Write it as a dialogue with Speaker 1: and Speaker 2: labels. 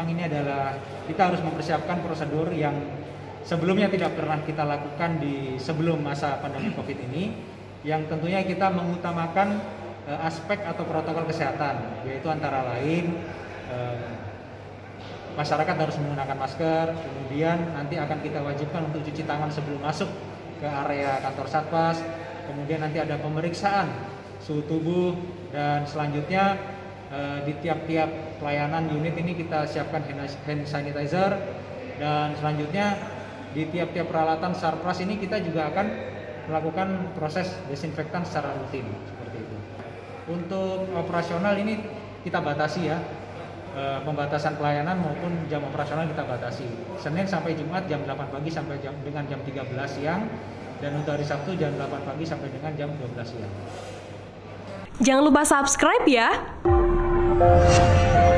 Speaker 1: memang ini adalah kita harus mempersiapkan prosedur yang sebelumnya tidak pernah kita lakukan di sebelum masa pandemi Covid ini, yang tentunya kita mengutamakan uh, aspek atau protokol kesehatan, yaitu antara lain uh, masyarakat harus menggunakan masker, kemudian nanti akan kita wajibkan untuk cuci tangan sebelum masuk ke area kantor satpas, kemudian nanti ada pemeriksaan suhu tubuh dan selanjutnya eh, di tiap-tiap pelayanan unit ini kita siapkan hand sanitizer dan selanjutnya di tiap-tiap peralatan sarpras ini kita juga akan melakukan proses desinfektan secara rutin seperti itu. Untuk operasional ini kita batasi ya eh, pembatasan pelayanan maupun jam operasional kita batasi. Senin sampai Jumat jam 8 pagi sampai jam dengan jam 13 siang dan untuk hari Sabtu jam 8 pagi sampai dengan jam 12 siang.
Speaker 2: Jangan lupa subscribe ya. そう。